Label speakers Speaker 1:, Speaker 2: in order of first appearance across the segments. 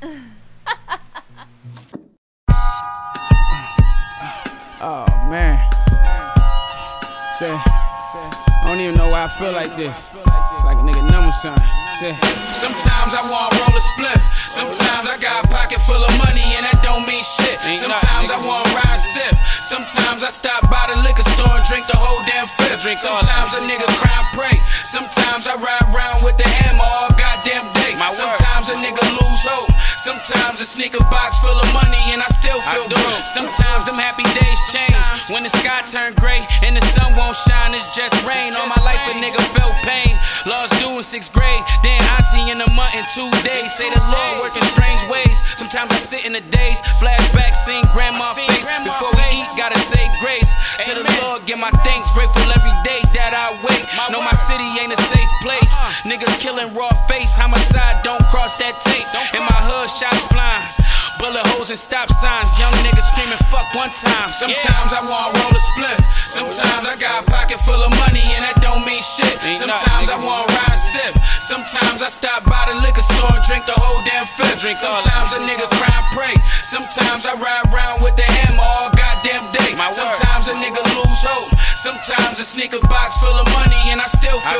Speaker 1: Oh man. Say, I don't even know why I feel like this. Like a nigga number sign. Say,
Speaker 2: Sometimes I want roll a split. Sometimes I got a pocket full of money and that don't mean shit. Sometimes I want ride sip. Sometimes I stop by the liquor store and drink the whole damn fifth.
Speaker 1: Drink
Speaker 2: Sometimes a nigga cry and pray. Sometimes I ride Sometimes a sneaker box full of money and I still feel broke. Sometimes them happy days change. When the sky turn gray and the sun won't shine, it's just rain. All my life a nigga felt pain. Lost due in sixth grade. Then auntie in a month in two days. Say the Lord working strange ways. Sometimes I sit in the days, flashback, seeing grandma face. Before we eat, gotta say grace. To the Lord, give my thanks. Grateful every day that I wake. Know my city ain't a safe place.
Speaker 1: Uh-uh.
Speaker 2: Niggas killing raw face. Homicide, don't cross that tape. In my hood, shots flying. Bullet holes and stop signs. Young niggas screaming fuck one time. Sometimes I want roll a split. Sometimes I got a pocket full of money and that don't mean shit. Sometimes I want ride sip. Sometimes I stop by the liquor store and drink the whole damn.
Speaker 1: Drink
Speaker 2: Sometimes a nigga cry and pray. Sometimes I ride around with the hammer all goddamn day. Sometimes a nigga lose hope. Sometimes a sneaker box full of money and I still feel
Speaker 1: do.
Speaker 2: broke. You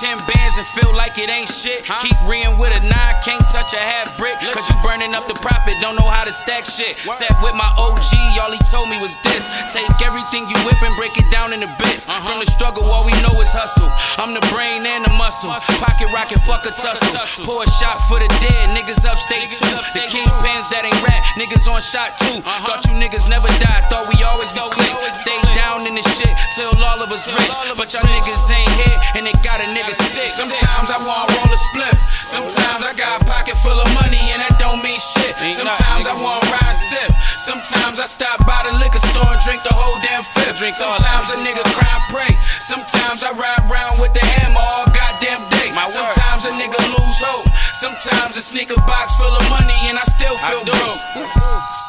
Speaker 2: 10 bands and feel like it ain't shit? Keep reeing with a nine, can't touch a half brick. Cause you burning up the profit, don't know how to stack shit. Sat with my OG, all he told me was this Take everything you whip and break it down into bits. From the struggle, all we know is hustle. I'm the brain and the muscle. Pocket rocket, fuck a tussle. Pour a shot for the dead, niggas upstate too. The kingpins that ain't rap, niggas on shot too. Thought you niggas never died, thought we always be click. Till all of us rich. But y'all niggas ain't here and it got a nigga sick. Sometimes I want to roll a split. Sometimes I got a pocket full of money and that don't mean shit. Sometimes I
Speaker 1: want
Speaker 2: want ride sip. Sometimes I stop by the liquor store and drink the whole damn fifth. Sometimes a nigga cry and pray. Sometimes I ride around with the hammer all goddamn day. Sometimes a nigga lose hope. Sometimes a sneaker box full of money and I still feel broke.